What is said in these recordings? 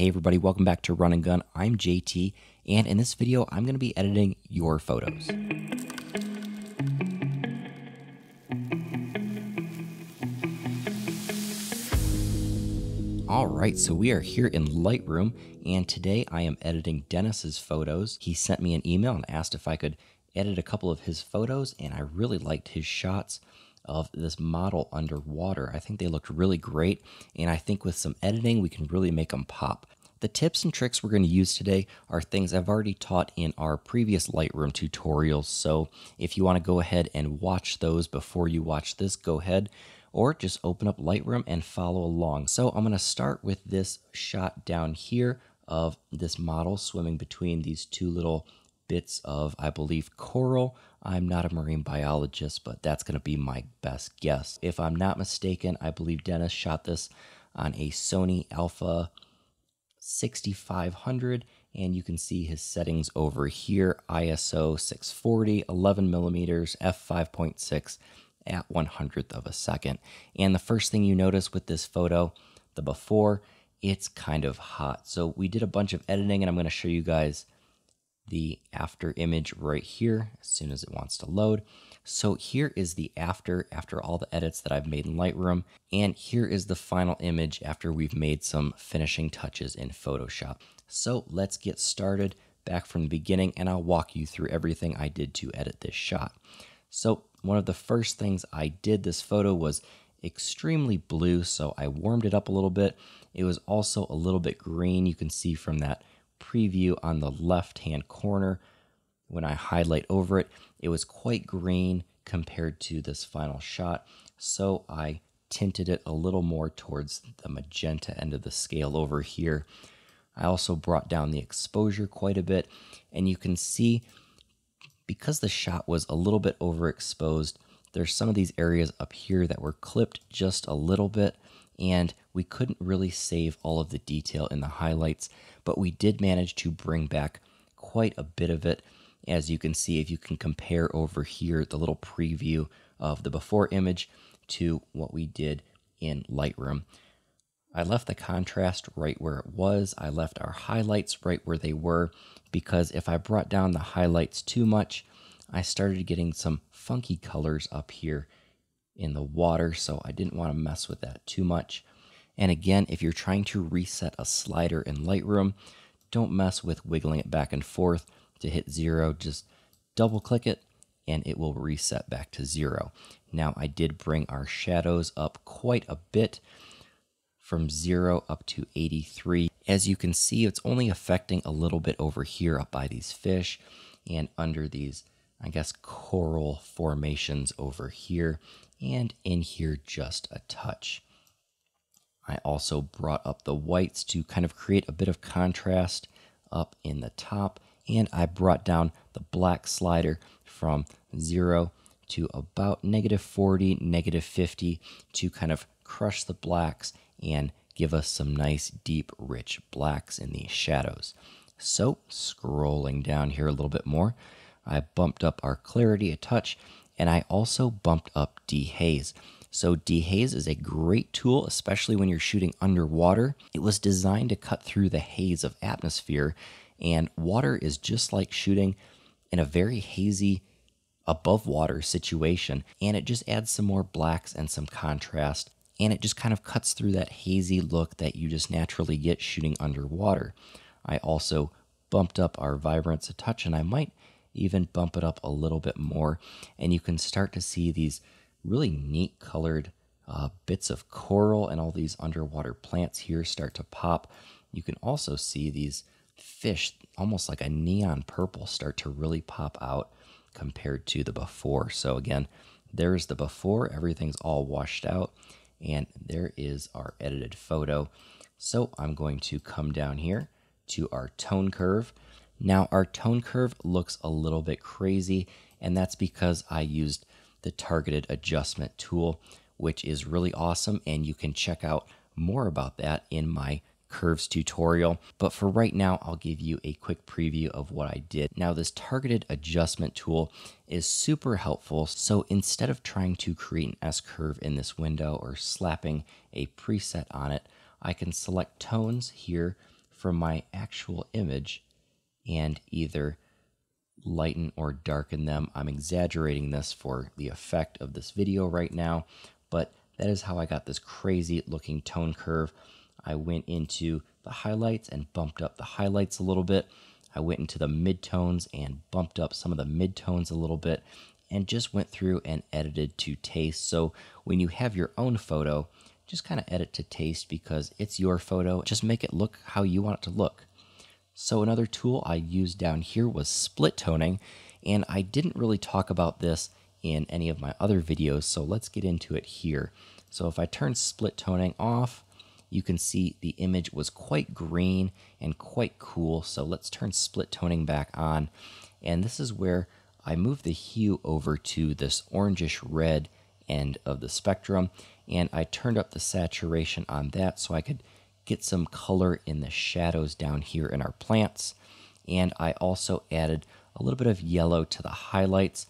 Hey everybody, welcome back to Run and Gun. I'm JT, and in this video, I'm going to be editing your photos. All right, so we are here in Lightroom, and today I am editing Denis's photos. He sent me an email and asked if I could edit a couple of his photos, and I really liked his shots of this model underwater. I think they looked really great, and I think with some editing, we can really make them pop. The tips and tricks we're going to use today are things I've already taught in our previous Lightroom tutorials. So if you want to go ahead and watch those before you watch this, go ahead or just open up Lightroom and follow along. So I'm going to start with this shot down here of this model swimming between these two little bits of, I believe, coral. I'm not a marine biologist, but that's going to be my best guess. If I'm not mistaken, I believe Denis shot this on a Sony Alpha 6500 and you can see his settings over here ISO 640 11 millimeters f5.6 at one hundredth of a second and the first thing you notice with this photo the before it's kind of hot so we did a bunch of editing and I'm going to show you guys the after image right here as soon as it wants to load. So here is the after, after all the edits that I've made in Lightroom. And here is the final image after we've made some finishing touches in Photoshop. So let's get started back from the beginning and I'll walk you through everything I did to edit this shot. So one of the first things I did this photo was extremely blue, so I warmed it up a little bit. It was also a little bit green. You can see from that preview on the left hand corner. When I highlight over it, it was quite green compared to this final shot. So I tinted it a little more towards the magenta end of the scale over here. I also brought down the exposure quite a bit. And you can see because the shot was a little bit overexposed, there's some of these areas up here that were clipped just a little bit and we couldn't really save all of the detail in the highlights, but we did manage to bring back quite a bit of it. As you can see, if you can compare over here the little preview of the before image to what we did in Lightroom. I left the contrast right where it was. I left our highlights right where they were because if I brought down the highlights too much, I started getting some funky colors up here in the water, so I didn't want to mess with that too much. And again, if you're trying to reset a slider in Lightroom, don't mess with wiggling it back and forth to hit zero. Just double click it and it will reset back to zero. Now I did bring our shadows up quite a bit from zero up to 83. As you can see, it's only affecting a little bit over here up by these fish and under these, I guess, coral formations over here and in here just a touch. I also brought up the whites to kind of create a bit of contrast up in the top and I brought down the black slider from 0 to about negative 40, negative 50 to kind of crush the blacks and give us some nice deep rich blacks in these shadows. So scrolling down here a little bit more, I bumped up our clarity a touch and I also bumped up dehaze. So dehaze is a great tool, especially when you're shooting underwater. It was designed to cut through the haze of atmosphere, and water is just like shooting in a very hazy above water situation, and it just adds some more blacks and some contrast, and it just kind of cuts through that hazy look that you just naturally get shooting underwater. I also bumped up our vibrance a touch, and I might even bump it up a little bit more, and you can start to see these really neat colored uh, bits of coral and all these underwater plants here start to pop. You can also see these fish, almost like a neon purple, start to really pop out compared to the before. So, again, there's the before, everything's all washed out, and there is our edited photo. So, I'm going to come down here to our tone curve. Now our tone curve looks a little bit crazy, and that's because I used the targeted adjustment tool, which is really awesome, and you can check out more about that in my curves tutorial. But for right now, I'll give you a quick preview of what I did. Now, this targeted adjustment tool is super helpful. So instead of trying to create an S curve in this window or slapping a preset on it, I can select tones here from my actual image and either lighten or darken them. I'm exaggerating this for the effect of this video right now, but that is how I got this crazy looking tone curve. I went into the highlights and bumped up the highlights a little bit. I went into the midtones and bumped up some of the midtones a little bit and just went through and edited to taste. So when you have your own photo, just kind of edit to taste because it's your photo. Just make it look how you want it to look. So another tool I used down here was split toning, and I didn't really talk about this in any of my other videos, so let's get into it here. So if I turn split toning off, you can see the image was quite green and quite cool. So let's turn split toning back on. And this is where I move the hue over to this orangish red end of the spectrum. And I turned up the saturation on that so I could get some color in the shadows down here in our plants. And I also added a little bit of yellow to the highlights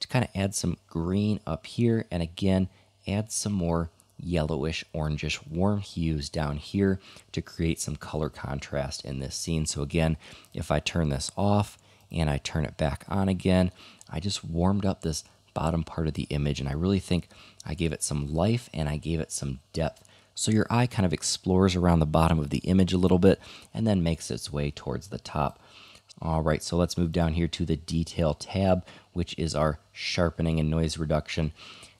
to kind of add some green up here. And again, add some more yellowish, orangish, warm hues down here to create some color contrast in this scene. So again, if I turn this off and I turn it back on again, I just warmed up this bottom part of the image and I really think I gave it some life and I gave it some depth. So your eye kind of explores around the bottom of the image a little bit and then makes its way towards the top. All right, so let's move down here to the detail tab, which is our sharpening and noise reduction.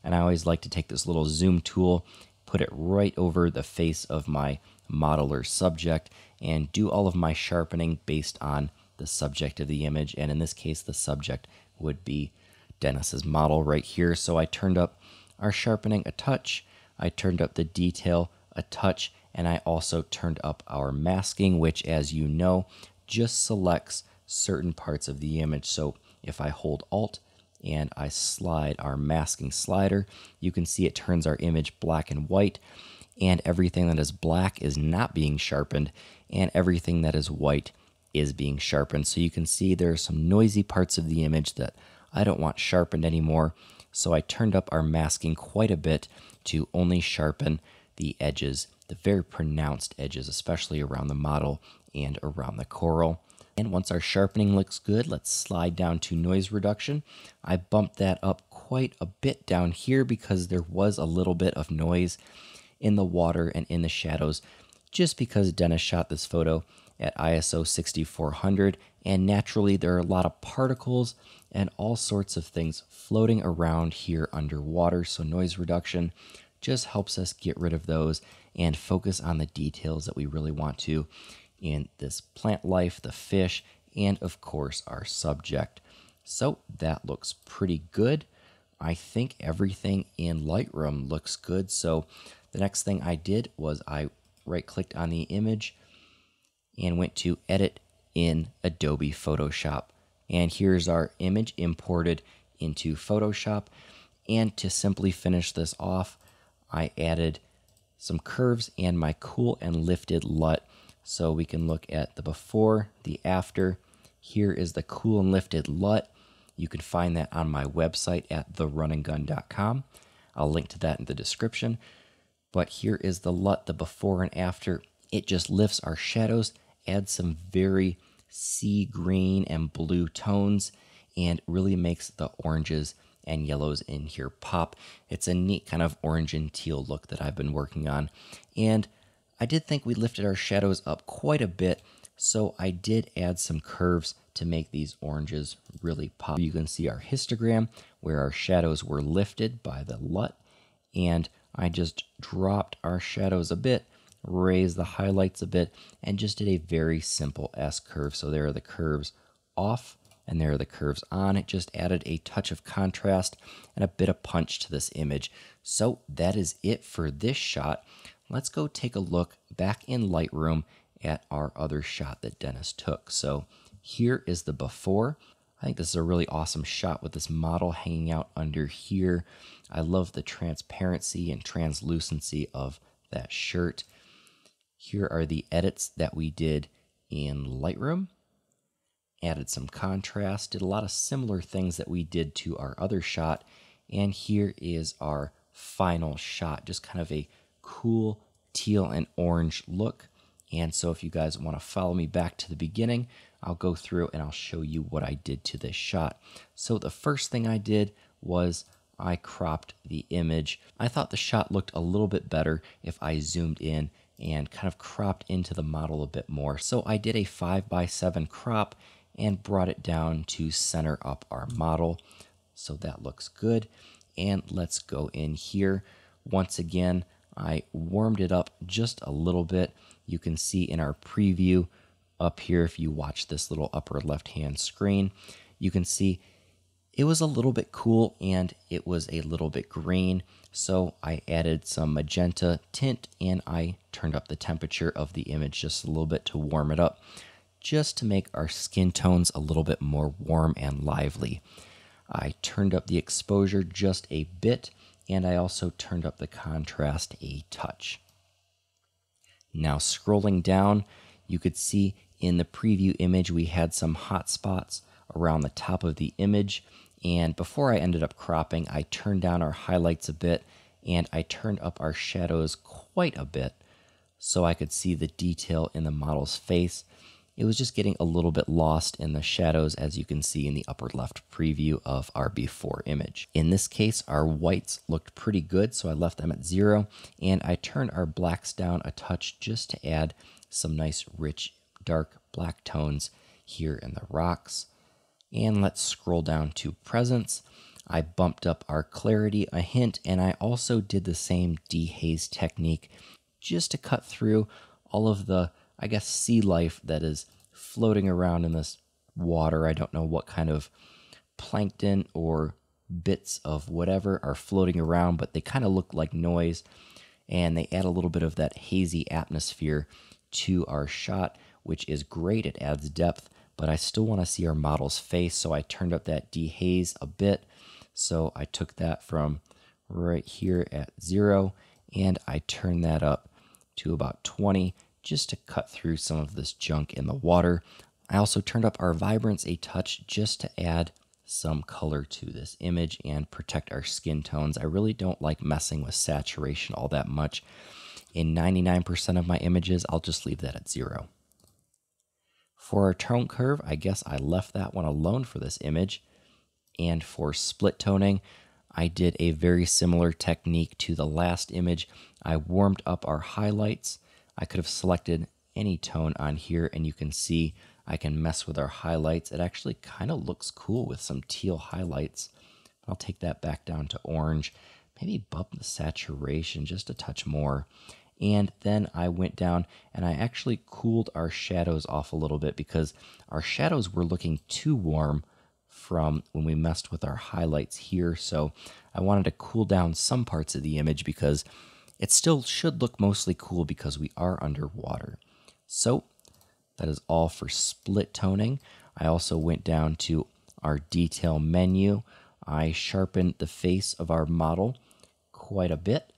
And I always like to take this little zoom tool, put it right over the face of my model or subject, and do all of my sharpening based on the subject of the image. And in this case, the subject would be Denis's model right here. So I turned up our sharpening a touch, I turned up the detail a touch, and I also turned up our masking, which, as you know, just selects certain parts of the image. So if I hold Alt and I slide our masking slider, you can see it turns our image black and white and everything that is black is not being sharpened and everything that is white is being sharpened. So you can see there are some noisy parts of the image that I don't want sharpened anymore. So I turned up our masking quite a bit to only sharpen the edges, the very pronounced edges, especially around the model and around the coral. And once our sharpening looks good, let's slide down to noise reduction. I bumped that up quite a bit down here because there was a little bit of noise in the water and in the shadows just because Denis shot this photo at ISO 6400 and naturally there are a lot of particles and all sorts of things floating around here underwater so noise reduction just helps us get rid of those and focus on the details that we really want to in this plant life, the fish, and of course our subject. So that looks pretty good. I think everything in Lightroom looks good. So the next thing I did was I right clicked on the image and went to edit in Adobe Photoshop. And here's our image imported into Photoshop. And to simply finish this off, I added some curves and my cool and lifted LUT so we can look at the before, the after. Here is the cool and lifted LUT. You can find that on my website at therunandgun.com. I'll link to that in the description. But here is the LUT, the before and after. It just lifts our shadows, adds some very sea green and blue tones, and really makes the oranges and yellows in here pop. It's a neat kind of orange and teal look that I've been working on. And I did think we lifted our shadows up quite a bit, so I did add some curves to make these oranges really pop. You can see our histogram where our shadows were lifted by the LUT, and I just dropped our shadows a bit, raised the highlights a bit, and just did a very simple S curve. So there are the curves off and there are the curves on. It just added a touch of contrast and a bit of punch to this image. So that is it for this shot let's go take a look back in Lightroom at our other shot that Denis took. So here is the before. I think this is a really awesome shot with this model hanging out under here. I love the transparency and translucency of that shirt. Here are the edits that we did in Lightroom. Added some contrast, did a lot of similar things that we did to our other shot. And here is our final shot, just kind of a cool teal and orange look. And so if you guys want to follow me back to the beginning, I'll go through and I'll show you what I did to this shot. So the first thing I did was I cropped the image. I thought the shot looked a little bit better if I zoomed in and kind of cropped into the model a bit more. So I did a 5 by 7 crop and brought it down to center up our model. So that looks good. And let's go in here. Once again, I warmed it up just a little bit. You can see in our preview up here, if you watch this little upper left hand screen, you can see it was a little bit cool and it was a little bit green. So I added some magenta tint and I turned up the temperature of the image just a little bit to warm it up, just to make our skin tones a little bit more warm and lively. I turned up the exposure just a bit and I also turned up the contrast a touch. Now scrolling down, you could see in the preview image we had some hot spots around the top of the image and before I ended up cropping, I turned down our highlights a bit and I turned up our shadows quite a bit so I could see the detail in the model's face. It was just getting a little bit lost in the shadows as you can see in the upper left preview of our before image. In this case, our whites looked pretty good, so I left them at zero, and I turned our blacks down a touch just to add some nice rich dark black tones here in the rocks. And let's scroll down to presence. I bumped up our clarity a hint, and I also did the same dehaze technique just to cut through all of the, I guess, sea life that is floating around in this water. I don't know what kind of plankton or bits of whatever are floating around, but they kind of look like noise and they add a little bit of that hazy atmosphere to our shot, which is great. It adds depth but I still want to see our model's face. So I turned up that dehaze a bit. So I took that from right here at zero and I turned that up to about 20 just to cut through some of this junk in the water. I also turned up our vibrance a touch just to add some color to this image and protect our skin tones. I really don't like messing with saturation all that much. In 99% of my images, I'll just leave that at zero. For our tone curve, I guess I left that one alone for this image. And for split toning, I did a very similar technique to the last image. I warmed up our highlights. I could have selected any tone on here and you can see I can mess with our highlights. It actually kind of looks cool with some teal highlights. I'll take that back down to orange. Maybe bump the saturation just a touch more. And then I went down and I actually cooled our shadows off a little bit because our shadows were looking too warm from when we messed with our highlights here. So I wanted to cool down some parts of the image because it still should look mostly cool because we are underwater. So that is all for split toning. I also went down to our detail menu. I sharpened the face of our model quite a bit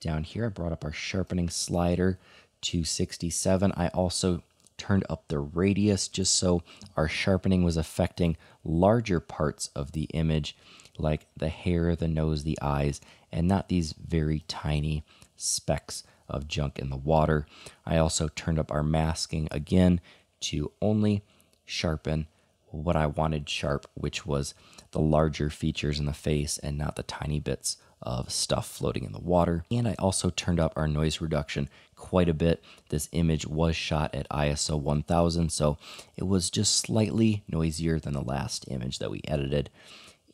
down here. I brought up our sharpening slider to 67. I also turned up the radius just so our sharpening was affecting larger parts of the image like the hair, the nose, the eyes, and not these very tiny specks of junk in the water. I also turned up our masking again to only sharpen what I wanted sharp, which was the larger features in the face and not the tiny bits of stuff floating in the water. And I also turned up our noise reduction quite a bit. This image was shot at ISO 1000, so it was just slightly noisier than the last image that we edited.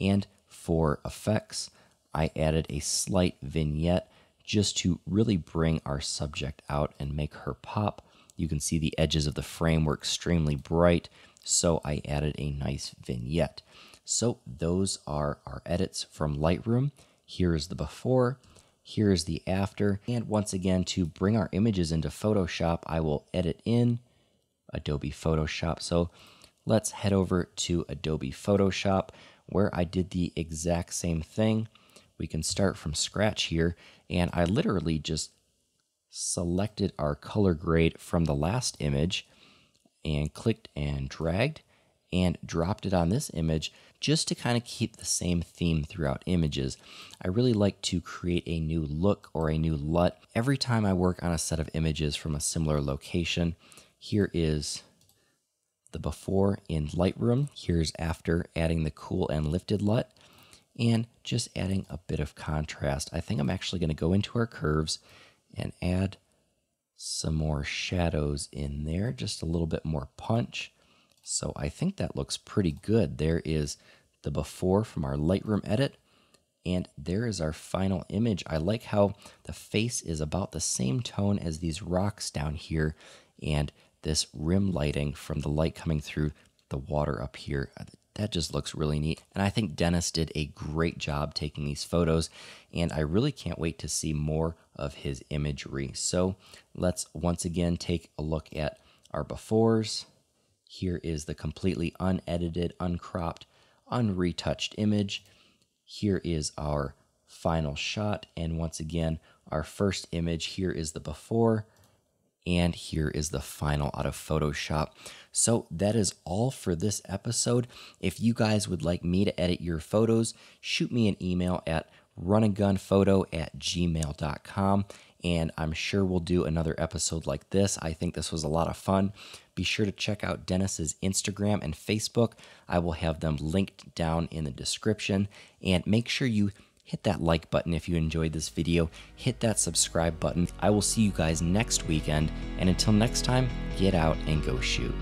And for effects, I added a slight vignette just to really bring our subject out and make her pop. You can see the edges of the frame were extremely bright, so I added a nice vignette. So those are our edits from Lightroom. Here is the before, here is the after. And once again, to bring our images into Photoshop, I will edit in Adobe Photoshop. So let's head over to Adobe Photoshop where I did the exact same thing. We can start from scratch here. And I literally just selected our color grade from the last image and clicked and dragged and dropped it on this image just to kind of keep the same theme throughout images. I really like to create a new look or a new LUT every time I work on a set of images from a similar location. Here is the before in Lightroom. Here's after adding the cool and lifted LUT and just adding a bit of contrast. I think I'm actually going to go into our curves and add some more shadows in there, just a little bit more punch. So I think that looks pretty good. There is the before from our Lightroom edit, and there is our final image. I like how the face is about the same tone as these rocks down here, and this rim lighting from the light coming through the water up here. Uh, that just looks really neat. And I think Denis did a great job taking these photos, and I really can't wait to see more of his imagery. So let's once again take a look at our befores. Here is the completely unedited, uncropped, unretouched image. Here is our final shot. And once again, our first image here is the before and here is the final out of Photoshop. So that is all for this episode. If you guys would like me to edit your photos, shoot me an email at runandgunphoto at gmail.com and I'm sure we'll do another episode like this. I think this was a lot of fun. Be sure to check out Denis's Instagram and Facebook. I will have them linked down in the description and make sure you hit that like button if you enjoyed this video, hit that subscribe button. I will see you guys next weekend, and until next time, get out and go shoot.